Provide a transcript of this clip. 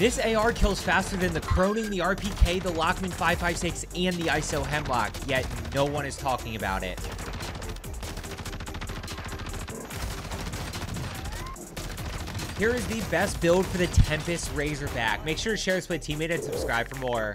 This AR kills faster than the Cronen, the RPK, the Lachmann 556, and the ISO Hemlock, yet no one is talking about it. Here is the best build for the Tempus Razorback. Make sure to share this with a teammate and subscribe for more.